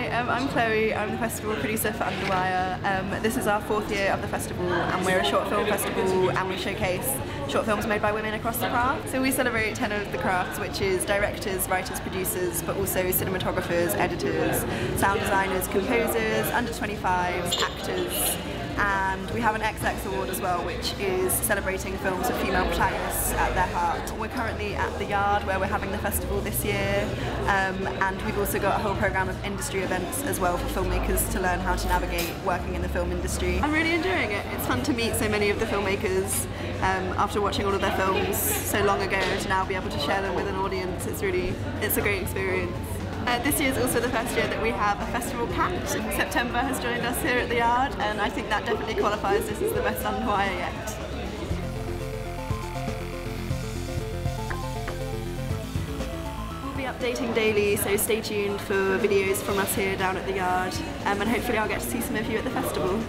um, I'm Chloe. I'm the festival producer for Underwire. Um, this is our fourth year of the festival, and we're a short film festival, and we showcase short films made by women across the craft. So we celebrate 10 of the crafts, which is directors, writers, producers, but also cinematographers, editors, sound designers, composers, under 25s, actors, have an XX award as well which is celebrating films of female protagonists at their heart. We're currently at the Yard where we're having the festival this year um, and we've also got a whole programme of industry events as well for filmmakers to learn how to navigate working in the film industry. I'm really enjoying it. It's fun to meet so many of the filmmakers um, after watching all of their films so long ago to now be able to share them with an audience. It's really, it's a great experience. Uh, this year is also the first year that we have a festival cat. September has joined us here at the Yard and I think that definitely qualifies this as the best Underwire yet. We'll be updating daily so stay tuned for videos from us here down at the Yard um, and hopefully I'll get to see some of you at the festival.